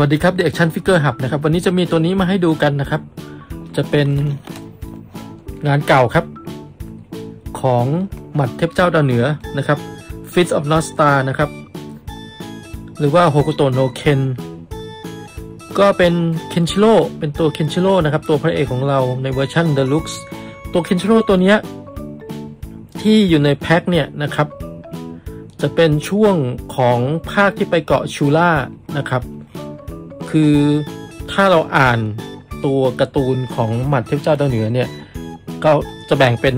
สวัสดีครับ The Action Figures Hub นะครับ วันนี้จะมีตัวนี้มาให้ดูกันนะครับ จะเป็นงานเก่าครับ ของหมัดเทพเจ้าดาวเหนือนะครับ Fist of North Star นะครับ หรือว่าโฮกุโตโนเคนก็เป็นเคนชิโร่เป็นตัวเคนชิโร่นะครับ ตัวพระเอกของเราในเวอร์ชัน Deluxe ตัวเคนชิโร่ตัวนี้ที่อยู่ในแพ็คเนี่ยนะครับ จะเป็นช่วงของภาคที่ไปเกาะชูล่านะครับ คือถ้าเราอ่านตัวการ์ตูนของหมัดเทพเจ้าดาวเหนือเนี่ยก็จะแบ่งเป็น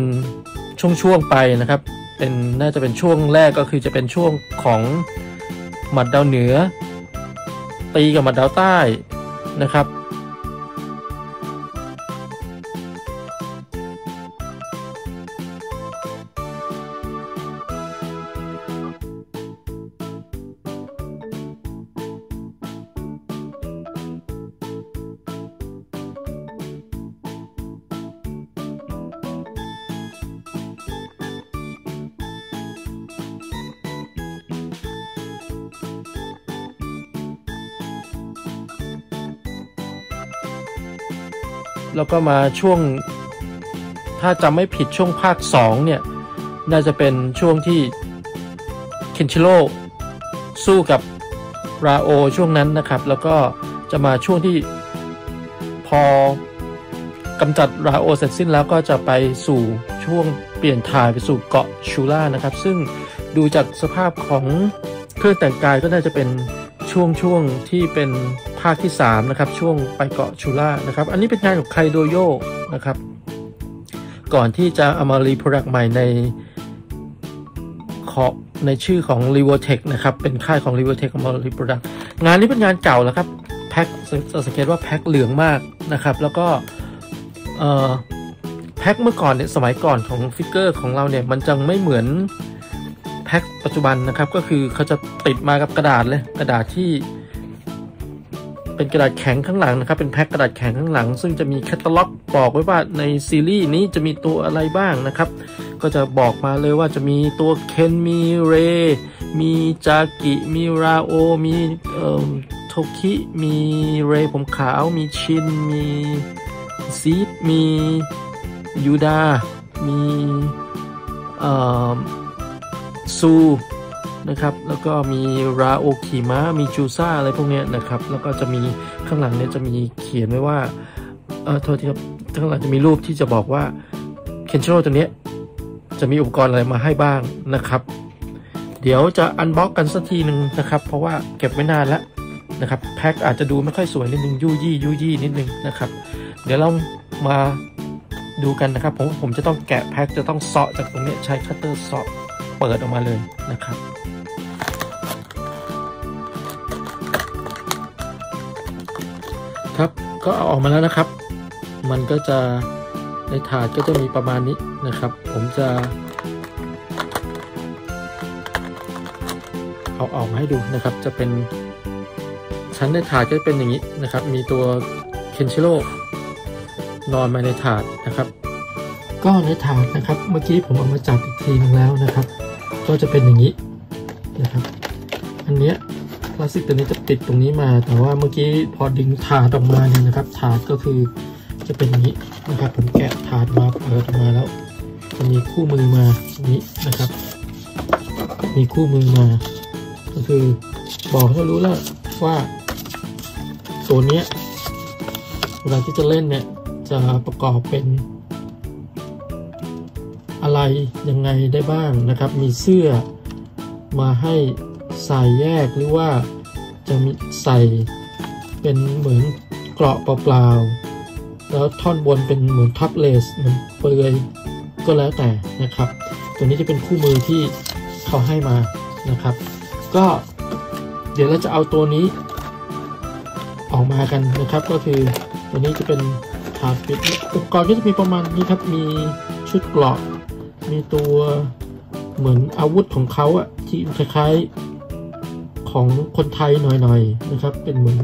ช่วงๆไปนะครับ เป็นน่าจะเป็นช่วงแรกก็คือจะเป็นช่วงของหมัดดาวเหนือ ตีกับหมัดดาวใต้นะครับ แล้วก็มาช่วง ถ้าจำไม่ผิดช่วงภาค 2 เนี่ย น่าจะเป็นช่วงที่เคนชิโร่สู้กับราโอช่วงนั้นนะครับ แล้วก็จะมาช่วงที่พอกำจัดราโอเสร็จสิ้นแล้วก็จะไปสู่ช่วงเปลี่ยนถ่ายไปสู่เกาะชูล่านะครับ ซึ่งดูจากสภาพของเครื่องแต่งกายก็น่าจะเป็นช่วงช่วงที่เป็น ภาคที่3นะครับช่วงไปเกาะชูล่านะครับ อันนี้เป็นงานของไคโยโดนะครับ ก่อนที่จะเอามา reproduct ใหม่ในขอในชื่อของ Revoltech นะครับ เป็นค่ายของ r e v o t e c h เอามารีโปรดักต์งานนี้เป็นงานเก่าแล้วครับแพ็คสังเกตว่าแพ็คเหลืองมากนะครับ แล้วก็แพ็คเมื่อก่อนเนี่ยสมัยก่อนของฟิกเกอร์ของเราเนี่ยมันจะไม่เหมือนแพ็คปัจจุบันนะครับ ก็คือเขาจะติดมากับกระดาษเลยกระดาษที่ เป็นกระดาษแข็งข้างหลังนะครับ เป็นแพ็คกระดาษแข็งข้างหลัง ซึ่งจะมีแคตตาล็อกบอกไว้ว่าในซีรีส์นี้จะมีตัวอะไรบ้างนะครับ ก็จะบอกมาเลยว่าจะมีตัวเคนมีเร มีจากิ มีราโอ มีเอ่อโทคิ มีเรผมขาว มีชิน มีซีด มียูดา มีเอ่อซู นะครับ แล้วก็มีราโอคิมะมีจูซ่าอะไรพวกนี้นะครับ แล้วก็จะมีข้างหลังเนี่ยจะมีเขียนไว้ว่า เออโทษทีครับ ข้างหลังจะมีรูปที่จะบอกว่าเคนชิโร่ตัวนี้จะมีอุปกรณ์อะไรมาให้บ้างนะครับ เดี๋ยวจะอันบ็อกกันสักทีหนึ่งนะครับ เพราะว่าเก็บไม่นานแล้วนะครับ แพ็คอาจจะดูไม่ค่อยสวยนิดนึงยุยี่ยุยี่นิดนึงนะครับ เดี๋ยวเรามาดูกันนะครับผมผมจะต้องแกะแพ็คจะต้องเสาะจากตรงนี้ใช้คัตเตอร์เสาะ เปิดออกมาเลยนะครับ ครับก็เอาออกมาแล้วนะครับ มันก็จะในถาดก็จะมีประมาณนี้นะครับ ผมจะ เอาออกมาให้ดูนะครับ จะเป็นชั้นในถาดก็เป็นอย่างนี้นะครับ มีตัวเคนชิโร่นอนมาในถาดนะครับ ก็ในถาดนะครับ เมื่อกี้ผมเอามาจับอีกทีนึงแล้วนะครับ ก็จะเป็นอย่างนี้นะครับ อันเนี้ยพลาสติกตัวนี้จะติดตรงนี้มา แต่ว่าเมื่อกี้พอดึงถาดออกมาเนี่ยนะครับ ถาดก็คือจะเป็นอย่างนี้นะครับผมแกะถาดมาเปิดออกมาแล้วจะมีคู่มือมาตรงนี้นะครับ มีคู่มือมา ก็คือบอกให้รู้แล้วว่าตัวเนี้ยเวลาที่จะเล่นเนี่ยจะประกอบเป็น อะไรยังไงได้บ้างนะครับ มีเสื้อมาให้ใส่แยกหรือว่าจะมีใส่เป็นเหมือนเกราะเปล่าๆ แล้วท่อนบนเป็นเหมือนทับเลสเหมือนเปลือยก็แล้วแต่นะครับ ตัวนี้จะเป็นคู่มือที่เขาให้มานะครับ ก็เดี๋ยวเราจะเอาตัวนี้ออกมากันนะครับ ก็คือตัวนี้จะเป็นถาปิดอุปกรณ์ก็จะมีประมาณนี้ครับ มีชุดเกราะ มีตัวเหมือนอาวุธของเขาอะที่คล้ายๆของคนไทยหน่อยๆนะครับ เป็นเหมือน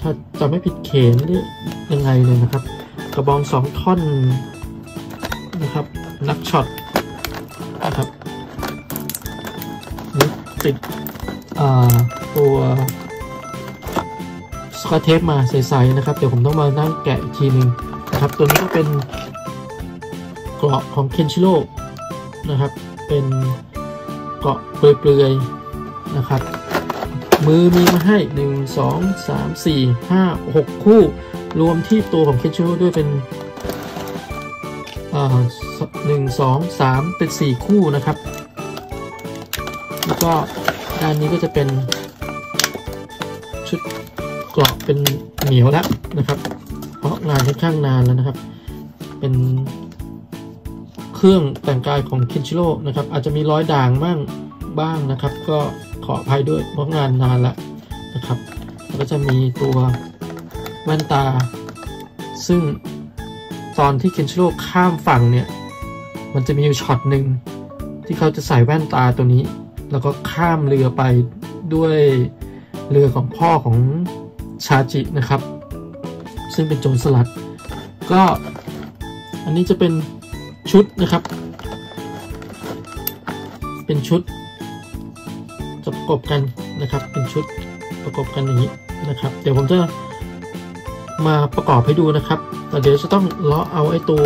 ถ้าจะไม่ผิดเขนหรือยังไงเลยนะครับ กระบองสองท่อนนะครับ นักช็อตนะครับนี่ติดตัวสกอตเทปมาใสๆนะครับ เดี๋ยวผมต้องมานั่งแกะอีกทีหนึ่งนะครับ ตัวนี้ก็เป็น เกราะของเคนชิโร่นะครับ เป็นเกราะเปลือยๆนะครับ มือมีมาให้ 1 2 3 4 5 6 คู่ รวมที่ตัวของเคนชิโร่ด้วยเป็นหนึ่งสองสามเป็นสี่คู่นะครับ แล้วก็ด้านนี้ก็จะเป็นชุดเกราะเป็นเหนียวแล้วนะครับ เพราะงานค่อนข้างนานแล้วนะครับ เป็น เครื่องแต่งกายของคินชิโร่นะครับอาจจะมีรอยด่างบ้างบ้างนะครับ ก็ขออภัยด้วยเพราะงานนานล้วนะครับแล้วก็จะมีตัวแว่นตา ซึ่งตอนที่เคนชิโร่ข้ามฝั่งเนี่ย มันจะมีอยู่ช็อตหนึ่งที่เขาจะใส่แว่นตาตัวนี้ แล้วก็ข้ามเรือไปด้วยเรือของพ่อของชาจินะครับ ซึ่งเป็นโจรสลัด ก็อันนี้จะเป็น ชุดนะครับ เป็นชุดจะประกบกันนะครับ เป็นชุดประกบกันอย่างนี้นะครับ เดี๋ยวผมจะมาประกอบให้ดูนะครับแต่เดี๋ยวจะต้องเลาะเอาไอ้ตัว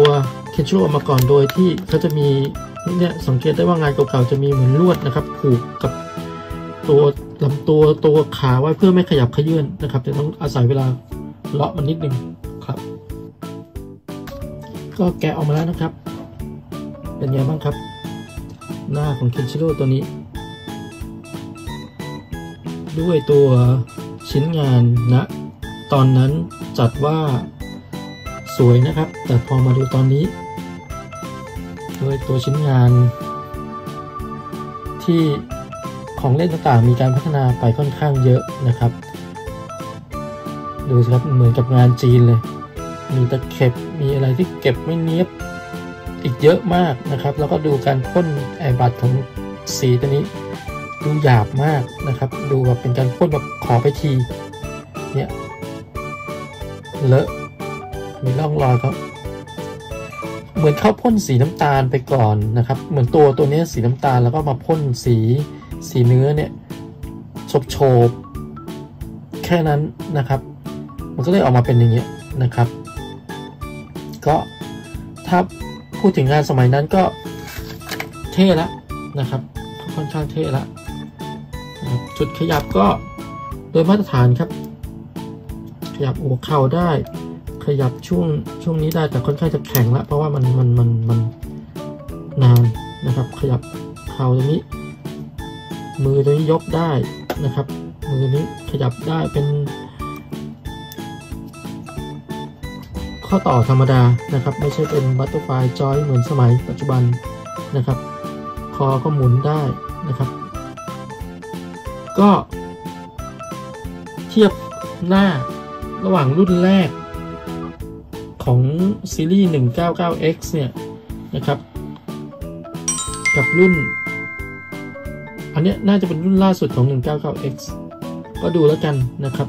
เคนชิโร่มาก่อนโดยที่เขาจะมีเนี่ยสังเกตได้ว่างานเก่าๆจะมีเหมือนลวดนะครับ ผูกกับตัวลำตัวตัวขาไว้เพื่อไม่ขยับขยื่นนะครับจะต้องอาศัยเวลาเลาะมันนิดนึงครับ ก็แกะออกมาแล้วนะครับ เป็นไงบ้างครับ หน้าของเคนชิโร่ตัวนี้ ด้วยตัวชิ้นงานนะ ตอนนั้นจัดว่าสวยนะครับ แต่พอมาดูตอนนี้ด้วยตัวชิ้นงาน ที่ของเล่นต่างๆมีการพัฒนาไปค่อนข้างเยอะนะครับ ดูสิครับเหมือนกับงานจีนเลย มีตะเข็บมีอะไรที่เก็บไม่เนียบ เยอะมากนะครับ แล้วก็ดูการพ่นไอบัตของสีตัวนี้ ดูหยาบมากนะครับ ดูแบบเป็นการพ่นแบบขอไปทีเนี่ยเลอะมีร่องรอยครับเหมือนเขาพ่นสีน้ำตาลไปก่อนนะครับ เหมือนตัวตัวนี้สีน้ำตาลแล้วก็มาพ่นสีสีเนื้อเนี่ยโฉบโฉบแค่นั้นนะครับ มันก็เลยออกมาเป็นอย่างเงี้ยนะครับ ก็ถ้า พูดถึงงานสมัยนั้นก็เท่ล้วนะครับ ค่อนข้างเท่ล้วจุดขยับก็โดยมาตรฐานครับ ขยับหัวเข่าได้ ขยับช่วงช่วงนี้ได้แต่ค่อนข้างจะแข็งละเพราะว่ามันมันมันมันนานนะครับ ขยับเข่าตรงนี้ มือตรงนี้ยกได้นะครับ มือนี้ขยับได้เป็น ข้อต่อธรรมดานะครับ ไม่ใช่เป็นบัตเตอร์ไฟจอยเหมือนสมัยปัจจุบันนะครับ คอก็หมุนได้นะครับ ก็เทียบหน้าระหว่างรุ่นแรกของซีรีส์ 199X เนี่ยนะครับ กับรุ่น อันนี้น่าจะเป็นรุ่นล่าสุดของ 199X ก็ดูแล้วกันนะครับ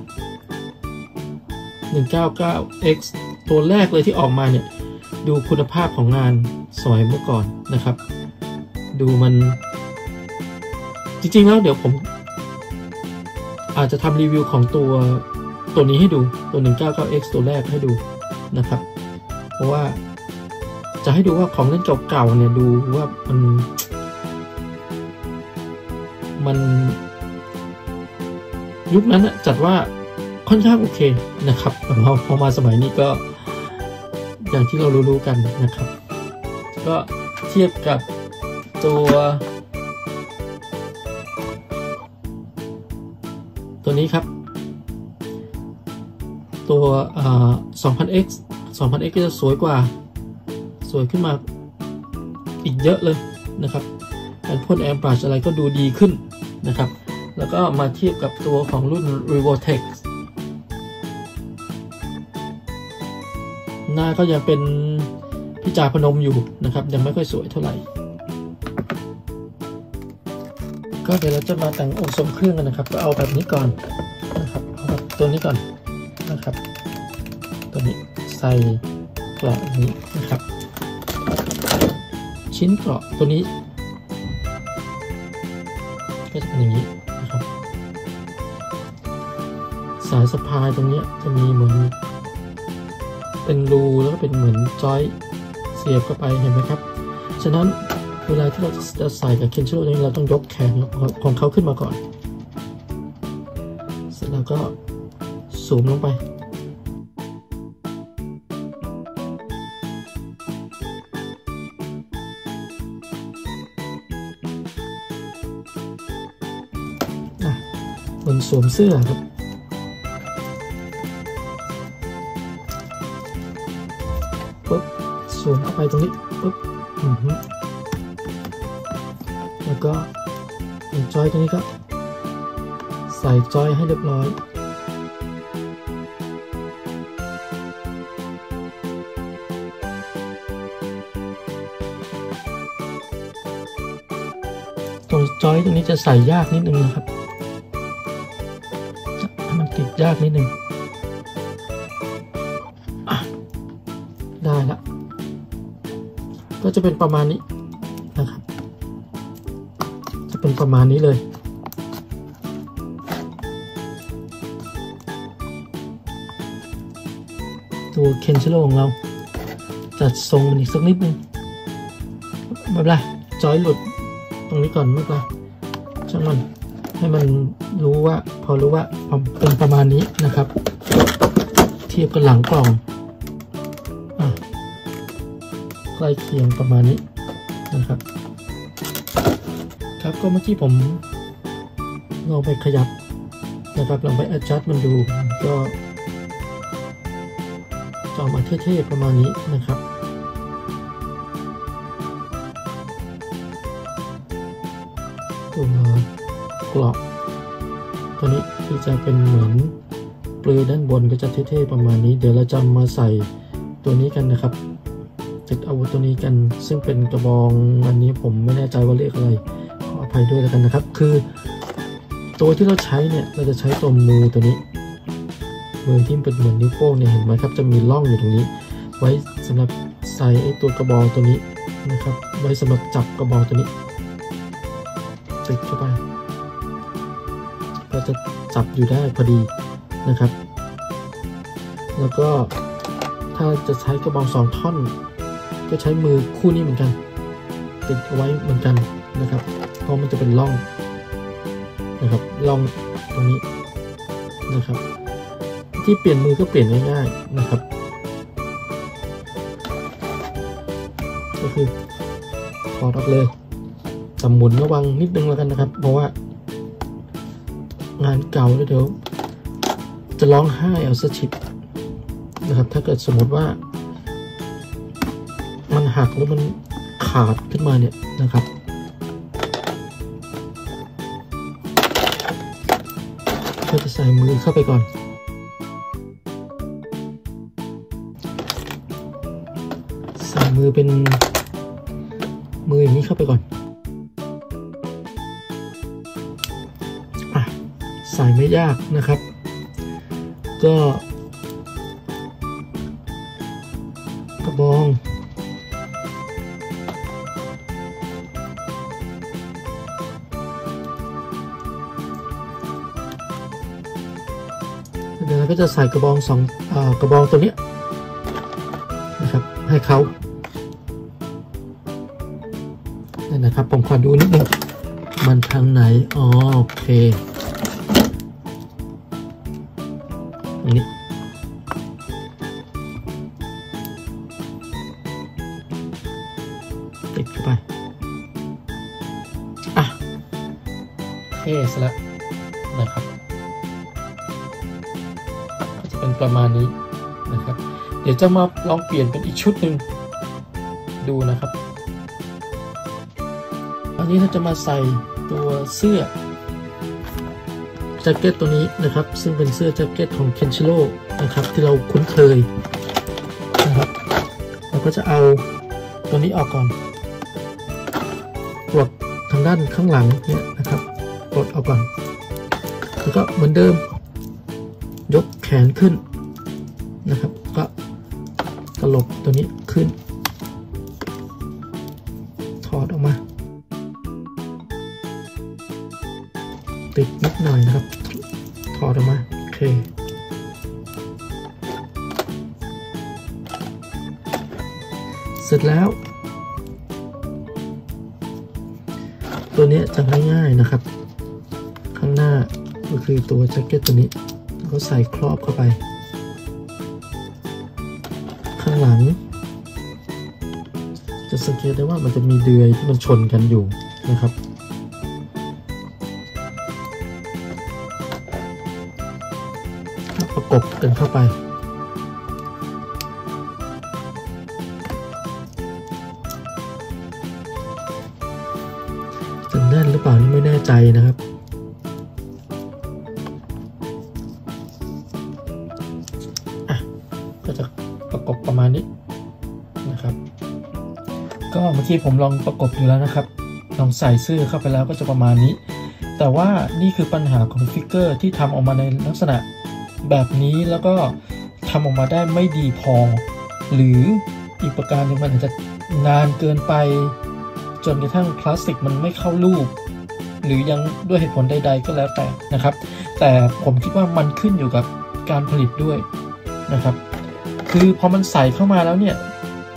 199X ตัวแรกเลยที่ออกมาเนี่ยดูคุณภาพของงานสวยเมื่อก่อนนะครับ ดูมัน จริงๆแล้วเดี๋ยวผม อาจจะทำรีวิวของตัวตัวนี้ให้ดูตัว 199X ตัวแรกให้ดูนะครับ เพราะว่าจะให้ดูว่าของเล่นเก่าๆเนี่ยดูว่ามัน มัน ยุคนั้นจัดว่าค่อนข้างโอเคนะครับแต่พอมาสมัยนี้ก็ อย่างที่เรารู้ๆกันนะครับ ก็เทียบกับตัว ตัวนี้ครับ ตัว 2000x 2000x ก็จะสวยกว่า สวยขึ้นมาอีกเยอะเลยนะครับการพ่นแอมปราชอะไรก็ดูดีขึ้นนะครับ แล้วก็มาเทียบกับตัวของรุ่น r e v o t e x หน้าก็ยังเป็นพิจาพนมอยู่นะครับ ยังไม่ค่อยสวยเท่าไหร่ ก็เดี๋ยวเราจะมาแต่งองค์ทรงเครื่องกันนะครับ ก็เอาแบบนี้ก่อนนะครับ เอาแบบตัวนี้ก่อนนะครับ ตัวนี้ใส่กราะนี้นะครับ ชิ้นเกราะตัวนี้ ก็จะเป็นอย่างนี้นะครับ สายสะพายตรงนี้จะมีเหมือน เป็นรูแล้วก็เป็นเหมือนจอยเสียบเข้าไปเห็นไหมครับ ฉะนั้นเวลาที่เราจะใส่กับเคนชิโร่นี้เราต้องยกแขนของเขาขึ้นมาก่อน เสร็จแล้วก็สูมลงไปอะบนสวมเสื้อครับ ให้เรียบร้อย ตรงจอยตรงนี้จะใส่ยากนิดนึงนะครับ มันติดยากนิดนึงได้ละก็จะเป็นประมาณนี้นะครับ จะเป็นประมาณนี้เลย ตัวเคนชโร่ของเรา จัดทรงมันอีกสักนิดนึงไม่เป็นไรจอยหลุดตรงนี้ก่อนไม่เป็นไรช่างมันให้มันรู้ว่า พอรู้ว่าเป็นประมาณนี้นะครับ เทียบกับหลังกล่องอะใกล้เคียงประมาณนี้นะครับ ครับก็เมื่อกี้ผมลองไปขยับนะครับลองไป adjust มันดูก็ จะออกมาเท่ๆประมาณนี้นะครับ ตัวกรอบตัวนี้ที่จะเป็นเหมือนเปลือยด้านบนก็จะเท่ๆประมาณนี้ เดี๋ยวเราจะมาใส่ตัวนี้กันนะครับติดอาวุธตัวนี้กัน ซึ่งเป็นกระบองอันนี้ผมไม่แน่ใจว่าเรียกอะไรขออภัยด้วยแล้วกันนะครับ คือ ตัวที่เราใช้เนี่ยเราจะใช้ตัวมือตัวนี้ มือที่เป็นเหมือนนิ้วโป้งเนี่ยเห็นไหมครับจะมีร่องอยู่ตรงนี้ ไว้สำหรับใส่ไอ้ตัวกระบองตัวนี้นะครับ ไว้สำหรับจับกระบองตัวนี้ติดเข้าไปก็จะจับอยู่ได้พอดีนะครับ แล้วก็ถ้าจะใช้กระบองสองท่อน ก็ใช้มือคู่นี้เหมือนกัน ติดเอาไว้เหมือนกันนะครับ เพราะมันจะเป็นร่องนะครับร่องตรงนี้นะครับ ที่เปลี่ยนมือก็เปลี่ยนง่ายๆนะครับ ก็คือถอดออกเลยแต่หมุนระวังนิดนึงแล้วกันนะครับ เพราะว่า งานเก่าเดี๋ยว จะร้องไห้เอาสชิดนะครับ ถ้าเกิดสมมติว่า มันหักหรือมันขาดขึ้นมาเนี่ยนะครับก็จะใส่มือเข้าไปก่อน มือเป็น มืออย่างนี้เข้าไปก่อนอะใส่ไม่ยากนะครับ ก็ กระบองเดี๋ยวเราก็จะใส่กระบองสองอกระบองตัวนี้นะครับ ให้เขา นะครับ ผมขอดูนิดนึงมันทางไหนอ๋อโอเคอันนี้ติดเข้าไป อะเท่ซะแล้วนะครับ ก็จะเป็นประมาณนี้นะครับ เดี๋ยวจะมาลองเปลี่ยนเป็นอีกชุดหนึ่งดูนะครับ นี้เราจะมาใส่ตัวเสื้อแจ็คเก็ตตัวนี้นะครับ ซึ่งเป็นเสื้อแจ็คเก็ตของเคนชิโร่นะครับที่เราคุ้นเคยนะครับเราก็จะเอาตัวนี้ออกก่อนปลดทางด้านข้างหลังเนี่ยนะครับปลดออกก่อน แล้วก็เหมือนเดิม ยกแขนขึ้นนะครับ ก็ตลบตัวนี้ขึ้น ตัวนี้จะง่ายๆนะครับ ข้างหน้าก็คือตัวแจ็คเก็ตตัวนี้ก็ใส่ครอบเข้าไป ข้างหลัง จะสังเกตได้ว่ามันจะมีเดือยที่มันชนกันอยู่นะครับประกบกันเข้าไป นี่ไม่แน่ใจนะครับ ก็จะประกบประมาณนี้นะครับ ก็เมื่อกี้ผมลองประกบอยู่แล้วนะครับ ลองใส่เสื้อเข้าไปแล้วก็จะประมาณนี้ แต่ว่านี่คือปัญหาของฟิกเกอร์ที่ทำออกมาในลักษณะแบบนี้แล้วก็ทำออกมาได้ไม่ดีพอ หรืออีกประการหนึ่งมันอาจจะนานเกินไป จนกระทั่งพลาสติกมันไม่เข้ารูป หรือยังด้วยเหตุผลใด ๆ ก็แล้วแต่นะครับ แต่ผมคิดว่ามันขึ้นอยู่กับการผลิตด้วยนะครับ คือพอมันใส่เข้ามาแล้วเนี่ย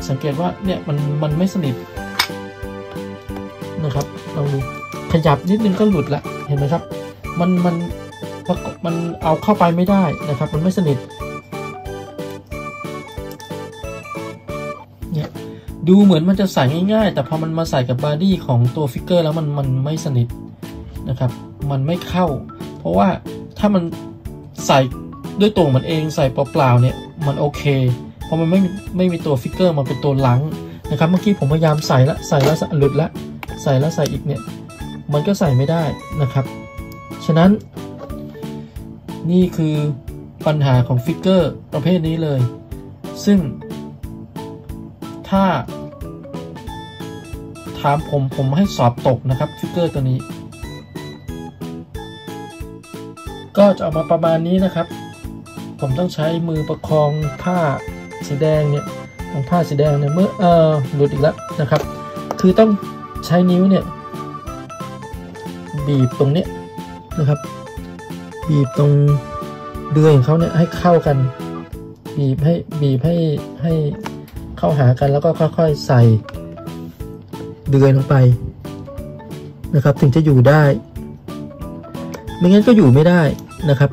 สังเกตว่าเนี่ยมันมันไม่สนิทนะครับลองดูขยับนิดนึงก็หลุดละเห็นไหมครับ มันมันประกบมันเอาเข้าไปไม่ได้นะครับ มันไม่สนิทเนี่ยดูเหมือนมันจะใส่ง่ายๆ แต่พอมันมาใส่กับ body ของตัวฟิกเกอร์แล้วมันมันไม่สนิท นะครับ มันไม่เข้า เพราะว่าถ้ามันใส่ด้วยตัวมันเองใส่เปล่าๆเนี่ยมันโอเค เพราะมันไม่ไม่มีตัวฟิกเกอร์มันเป็นตัวหลังนะครับ เมื่อกี้ผมพยายามใส่ละใส่แล้วหลุดละใส่แล้วใส่อีกเนี่ยมันก็ใส่ไม่ได้นะครับ ฉะนั้น นี่คือปัญหาของฟิกเกอร์ประเภทนี้เลย ซึ่ง ถ้า ถามผมผมให้สอบตกนะครับฟิกเกอร์ตัวนี้ ก็จะออกมาประมาณนี้นะครับ ผมต้องใช้มือประคองผ้าสีแดงเนี่ยของผ้าสีแดงเนี่ยเมื่อเออหลุดอีกแล้วนะครับ คือต้องใช้นิ้วเนี่ยบีบตรงเนี้ยนะครับ บีบตรงเดือยของเขาเนี่ยให้เข้ากัน บีบให้บีบให้ให้เข้าหากันแล้วก็ค่อยๆใส่เดือยลงไปนะครับ ถึงจะอยู่ได้ ไม่งั้นก็อยู่ไม่ได้ นะครับ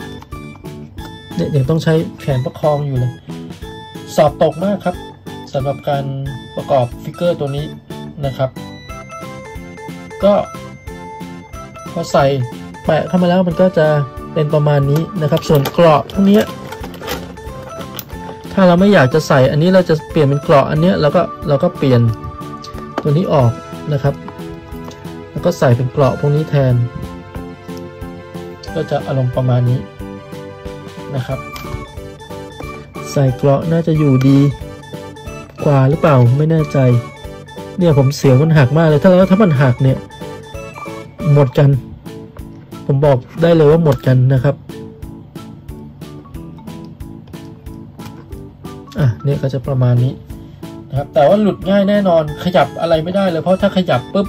เนี่ยยังต้องใช้แขนประคองอยู่เลย สอบตกมากครับสำหรับการประกอบฟิกเกอร์ตัวนี้นะครับ ก็พอใส่แปะเข้ามาแล้วมันก็จะเป็นประมาณนี้นะครับ ส่วนเกราะทั้งนี้ถ้าเราไม่อยากจะใส่อันนี้เราจะเปลี่ยนเป็นเกราะอันนี้แล้วก็เราก็เปลี่ยนตัวนี้ออกนะครับ แล้วก็ใส่เป็นเกราะพวกนี้แทน ก็จะอารมณ์ประมาณนี้นะครับ ใส่เกราะน่าจะอยู่ดีกว่าหรือเปล่าไม่แน่ใจ เนี่ยผมเสียงมันหักมากเลยถ้าแล้วถ้ามันหักเนี่ย หมดกัน ผมบอกได้เลยว่าหมดกันนะครับอะเนี่ยก็จะประมาณนี้นะครับแต่ว่าหลุดง่ายแน่นอนขยับอะไรไม่ได้เลย เพราะถ้าขยับปุ๊บ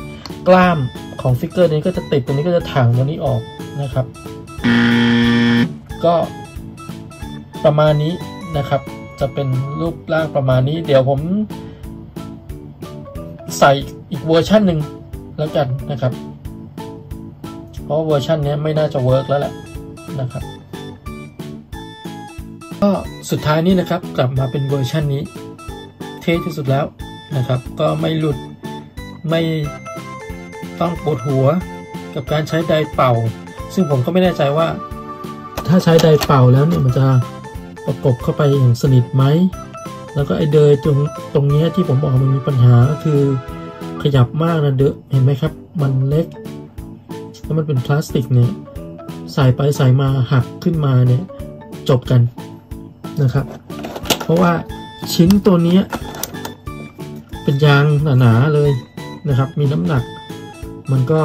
กล้ามของฟิกเกอร์นี้ก็จะติดตัวนี้ก็จะถังตัวนี้ออกนะครับ ก็ประมาณนี้นะครับ จะเป็นรูปร่างประมาณนี้ เดี๋ยวผมใส่อีกเวอร์ชันหนึ่งแล้วกันนะครับ เพราะเวอร์ชันนี้ไม่น่าจะ work แล้วแหละนะครับก็สุดท้ายนี้นะครับกลับมาเป็นเวอร์ชันนี้ เท่ที่สุดแล้วนะครับ ก็ไม่หลุดไม่ต้องปวดหัวกับการใช้ไดร์เป่า ซึ่งผมก็ไม่แน่ใจว่า ถ้าใช้ไดเป่าแล้วเนี่ยมันจะประกบเข้าไปอย่างสนิทไหม แล้วก็ไอเดยตรงตรงนี้ที่ผมบอกมันมีปัญหาก็คือขยับมากนะเดอะเห็นไหมครับ มันเล็ก แล้วมันเป็นพลาสติกเนี่ยใส่ไปใส่มาหักขึ้นมาเนี่ยจบกันนะครับ เพราะว่าชิ้นตัวนี้เป็นยางหนาๆเลยนะครับ มีน้ำหนัก มันก็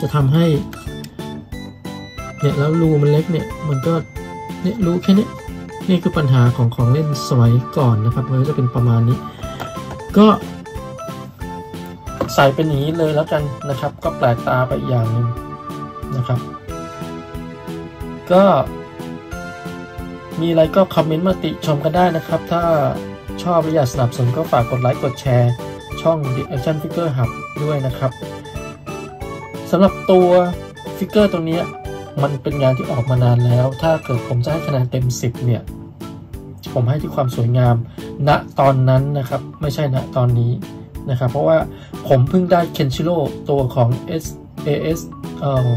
จะทำให้เนี่ยแล้วรูมันเล็กเนี่ยมันก็เนี่ยรู้แค่นี้นี่คือปัญหาของของเล่นสมัยก่อนนะครับมันก็จะเป็นประมาณนี้ ก็ ใส่เป็นอย่างนี้เลยแล้วกันนะครับ ก็แปลกตาไปอย่างหนึ่งนะครับ ก็ มีอะไรก็คอมเมนต์มาติชมกันได้นะครับ ถ้าชอบและอยากสนับสนุนก็ฝากกดไลค์กดแชร์ ช่อง The Action Figure Hub ด้วยนะครับ สำหรับตัวฟิกเกอร์ตรงนี้มันเป็นงานที่ออกมานานแล้ว ถ้าเกิดผมจะให้คะแนนเต็ม 10 เนี่ย ผมให้ที่ความสวยงาม ณตอนนั้นนะครับ ไม่ใช่ณตอนนี้นะครับ เพราะว่าผมเพิ่งได้เคนชิโร่ตัวของ S AS เอ่อ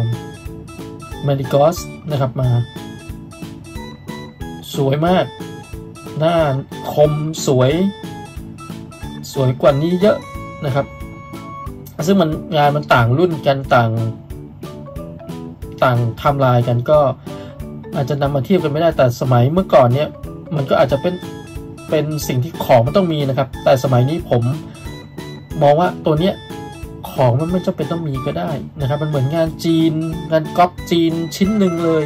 m a r i g o s นะครับมา สวยมาก หน้าคมสวย สวยกว่านี้เยอะนะครับ ซึ่งมันงานมันต่างรุ่นกันต่างต่างไทม์ไลน์กันก็อาจจะนำมาเทียบกันไม่ได้แต่สมัยเมื่อก่อนเนี่ยมันก็อาจจะเป็นเป็นสิ่งที่ของมันต้องมีนะครับ แต่สมัยนี้ผมมองว่าตัวเนี้ยของมันไม่จำเป็นต้องมีก็ได้นะครับ มันเหมือนงานจีน งานก๊อปจีนชิ้นหนึ่งเลย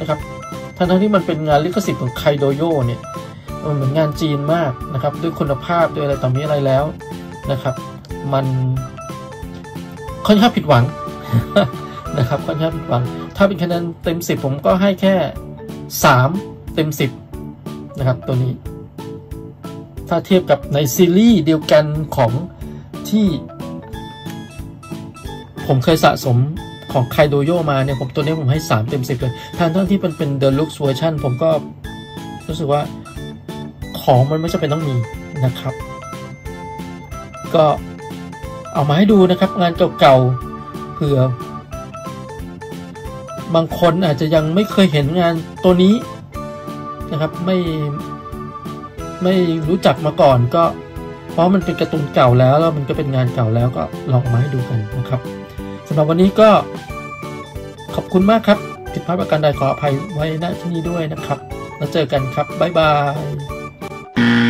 นะครับทั้งที่มันเป็นงานลิขสิทธิ์ของไคโดโยเนี่ยมันเหมือนงานจีนมากนะครับ ด้วยคุณภาพด้วยอะไรต่อมีอะไรแล้วนะครับ มัน ค่อนข้างผิดหวังนะครับค่อนข้างผิดหวัง ถ้าเป็นคะแนนเต็ม 10 ผมก็ให้แค่ 3 เต็ม 10 นะครับ ตัวนี้ ถ้าเทียบกับในซีรีส์เดียวกันของที่ผมเคยสะสมของไคโดโยมาเนี่ย ผมตัวนี้ผมให้ 3 เต็ม 10 เลยทางทั้งที่มันเป็น The Lux Version ผมก็รู้สึกว่าของมันไม่จำเป็นต้องมีนะครับ ก็ เอามาให้ดูนะครับ งานเก่าๆเผื่อบางคนอาจจะยังไม่เคยเห็นงานตัวนี้นะครับ ไม่ไม่รู้จักมาก่อนก็ เพราะมันเป็นการ์ตูนเก่าแล้วแล้วมันก็เป็นงานเก่าแล้วก็ลองมาให้ดูกันนะครับสำหรับวันนี้ก็ขอบคุณมากครับผิดพลาดประการใดขออภัยไว้ณที่นี้ด้วยนะครับ แล้วเจอกันครับบ๊ายบาย